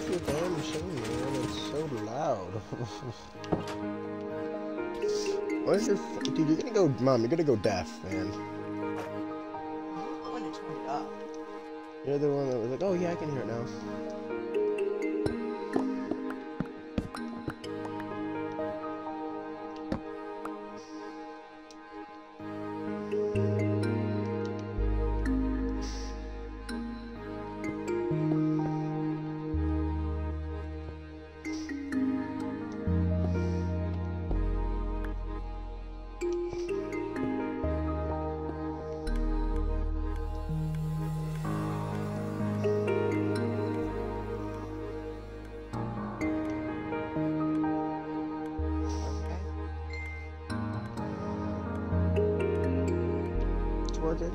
off your damn machine, man. It's so loud. what is your... Dude, you're gonna go... Mom, you're gonna go deaf, man. You're the one that was like, oh yeah, I can hear it now. Well,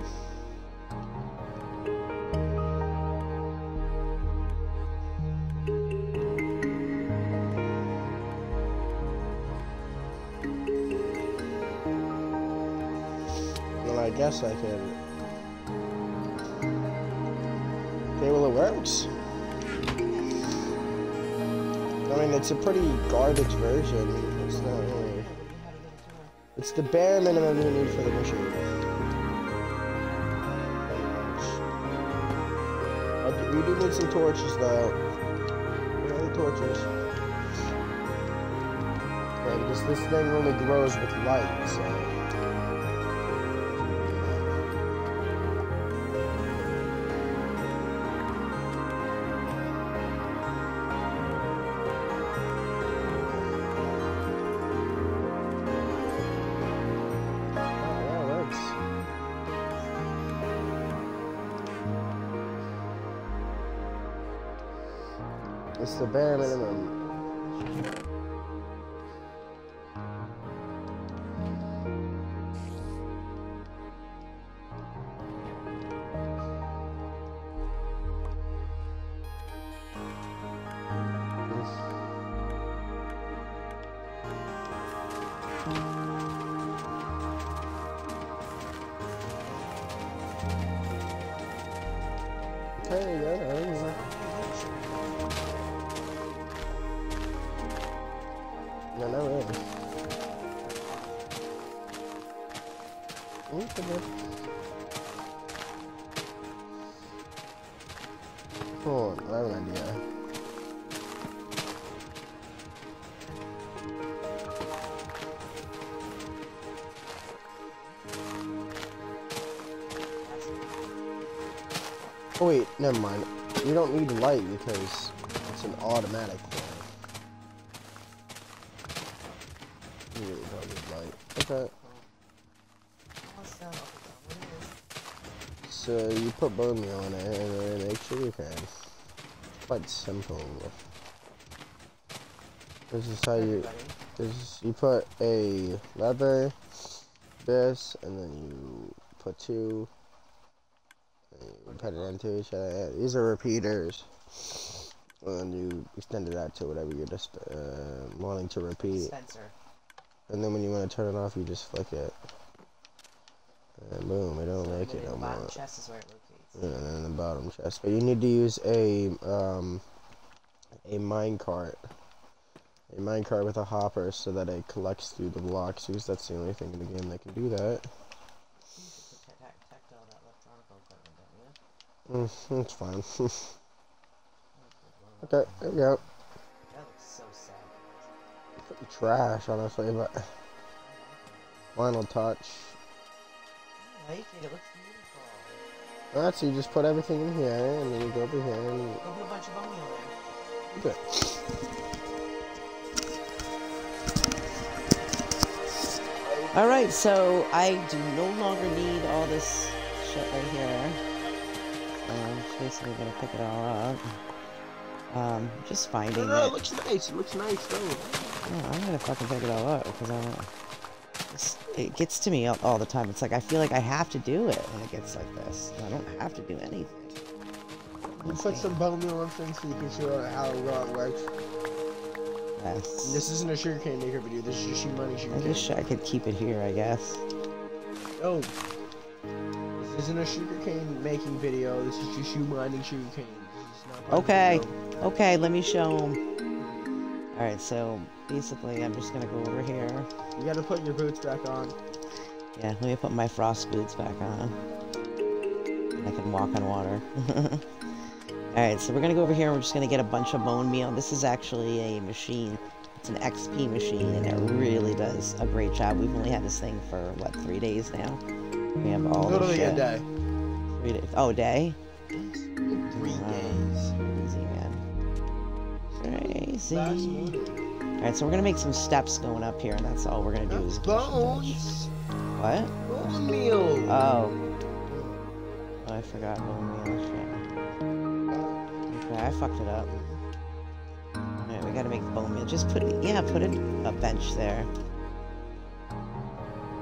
I guess I can. Okay, well, it works. I mean, it's a pretty garbage version. It's not really. It's the bare minimum you need for the mission. We do need some torches though. Where are the torches? Yeah, because this thing only grows with light, so. It's the bare minimum. There. Ooh, come on. Hold on, I have an idea. Oh wait, never mind. We don't need light because it's an automatic thing. Really don't need light. Okay. So you put bone meal on it and then make sure you can. Quite simple. This is how you this is, you put a lever, this, and then you put two and you put it into each other. These are repeaters. And you extend it out to whatever you're just uh, wanting to repeat. And then when you want to turn it off, you just flick it. And boom, it don't So make it no the bottom more. chest is where it rotates. And then the bottom chest. But you need to use a um a mine cart. A mine cart with a hopper so that it collects through the blocks because that's the only thing in the game that can do that. You should protect, protect all that electronic equipment, don't you? Mm, it's fine. Okay, there we go. That looks so sad. Pretty trash, honestly, but final touch. I like it. It looks beautiful. That's you just put everything in here, and then you go over here and you Go put a bunch of bone meal there. Okay. All right, so I do no longer need all this shit right here. Um, just basically gonna pick it all up. Um, just finding No, no, it. it looks nice. It looks nice, though. Oh, I'm gonna fucking pick it all up because I want. It gets to me all, all the time. It's like I feel like I have to do it when it gets like this. I don't have to do anything. You put some bone meal on things so you can show how well it works. Yes. This isn't a sugarcane maker video. This is just you mining I sugarcane. wish I could keep it here. I guess. Oh. This isn't a sugarcane making video. This is just you mining sugarcane. This is not part of the Okay. Okay, let me show them. Alright, so basically I'm just gonna go over here. You gotta put your boots back on. Yeah, let me put my frost boots back on. I can walk on water. Alright, so we're gonna go over here and we're just gonna get a bunch of bone meal. This is actually a machine. It's an XP machine and it really does a great job. We've only had this thing for, what, three days now? We have all Literally shit. a day. Three days. Oh, a day? Three days. Crazy, man. Crazy. Last morning. Alright, so we're gonna make some steps going up here, and that's all we're gonna do is Bones. What? Bone meal. Oh. Oh, I forgot bone meal. Shit. Okay, I fucked it up. Alright, we gotta make bone meal. Just put, it. yeah, put a, a bench there.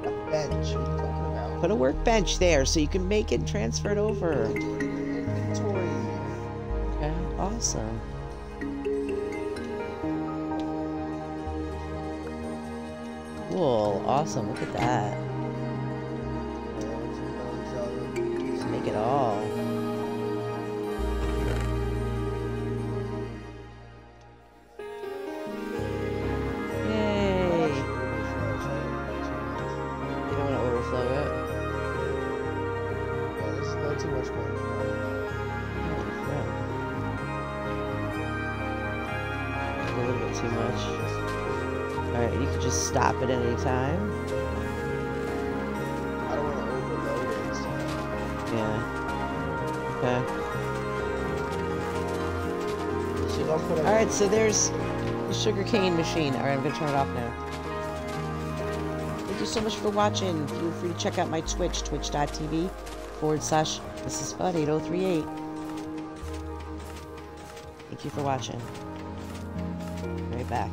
a bench. What are you talking about? Put a workbench there so you can make it and transfer it over. Do it in your inventory. Okay, awesome. Cool, awesome. Look at that. Make it all. Yay! You don't want to overflow it? Yeah, not too much. A little bit too much. Alright, you can just stop at any time. I don't want to overload it. So. Yeah. Okay. So Alright, so there's the sugarcane machine. Alright, I'm gonna turn it off now. Thank you so much for watching. Feel free to check out my Twitch, twitch.tv forward slash Mrs Fudd 8038. Thank you for watching. Right back.